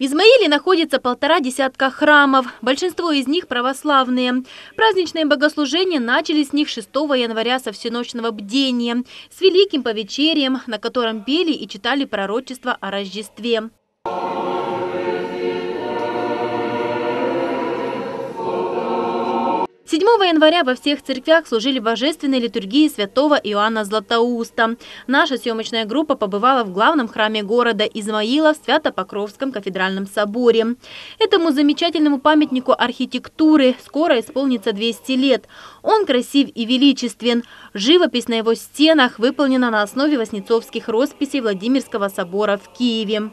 В Измаиле находится полтора десятка храмов, большинство из них православные. Праздничные богослужения начались с них 6 января со всеночного бдения, с великим повечерием, на котором пели и читали пророчество о Рождестве. 7 января во всех церквях служили божественной литургии святого Иоанна Златоуста. Наша съемочная группа побывала в главном храме города Измаила в Свято-Покровском кафедральном соборе. Этому замечательному памятнику архитектуры скоро исполнится 200 лет. Он красив и величествен. Живопись на его стенах выполнена на основе воснецовских росписей Владимирского собора в Киеве.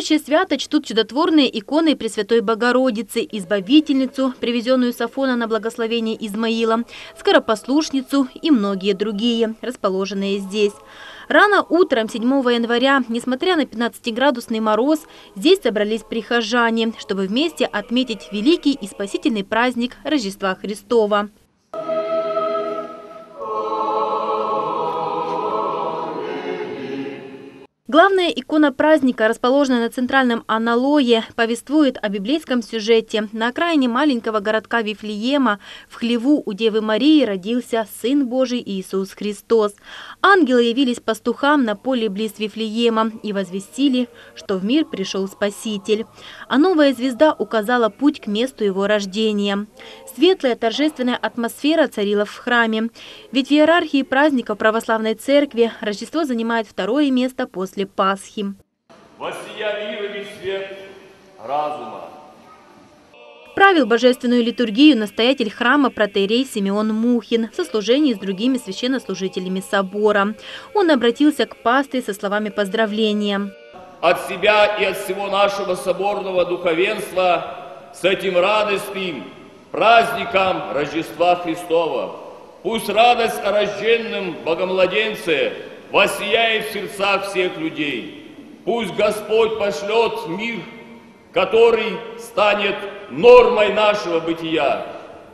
Верующие свято чтут чудотворные иконы Пресвятой Богородицы, Избавительницу, привезенную с на благословение Измаила, Скоропослушницу и многие другие, расположенные здесь. Рано утром 7 января, несмотря на 15-градусный мороз, здесь собрались прихожане, чтобы вместе отметить великий и спасительный праздник Рождества Христова. Главная икона праздника, расположенная на центральном аналое, повествует о библейском сюжете. На окраине маленького городка Вифлеема в хлеву у Девы Марии родился Сын Божий Иисус Христос. Ангелы явились пастухам на поле близ Вифлеема и возвестили, что в мир пришел Спаситель. А новая звезда указала путь к месту его рождения. Светлая торжественная атмосфера царила в храме. Ведь в иерархии праздников православной церкви Рождество занимает второе место после Пасхи. Свет разума. Правил божественную литургию настоятель храма протеерей Симеон Мухин в сослужении с другими священнослужителями собора. Он обратился к пасты со словами поздравления. От себя и от всего нашего соборного духовенства с этим радостным праздником Рождества Христова. Пусть радость о рожденном Богомладенце воссияет в сердцах всех людей. Пусть Господь пошлет мир, который станет нормой нашего бытия.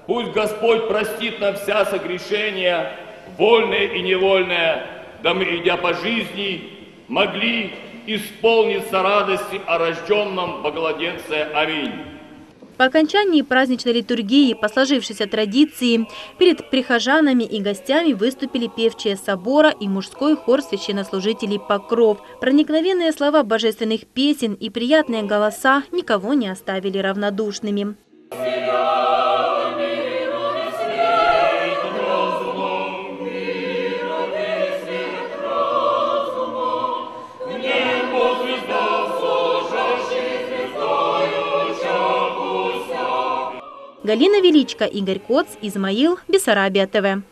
Пусть Господь простит нам вся согрешения, вольное и невольное, да мы, идя по жизни, могли исполниться радости о рожденном Богомладенце. Аминь. По окончании праздничной литургии, по сложившейся традиции, перед прихожанами и гостями выступили певчие собора и мужской хор священнослужителей «Покров». Проникновенные слова божественных песен и приятные голоса никого не оставили равнодушными. Галина Величко, Игорь Коц, Измаил, Бессарабия ТВ.